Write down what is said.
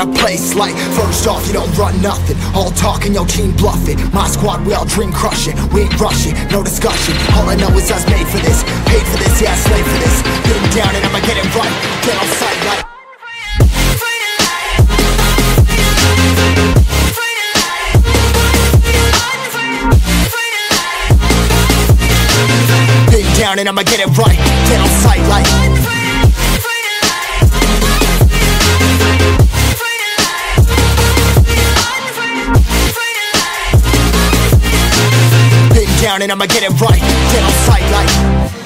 of place. Like, first off, you don't run nothing. All talking, your team bluffing. My squad, we all dream crushing. We ain't rushing, no discussion. All I know is us made for this. Paid for this, yeah, slave for this. Getting down and I'ma get it right. Get on sight like. Down and I'ma get it right. Get on sight like down and I'ma get it right. Get on sight like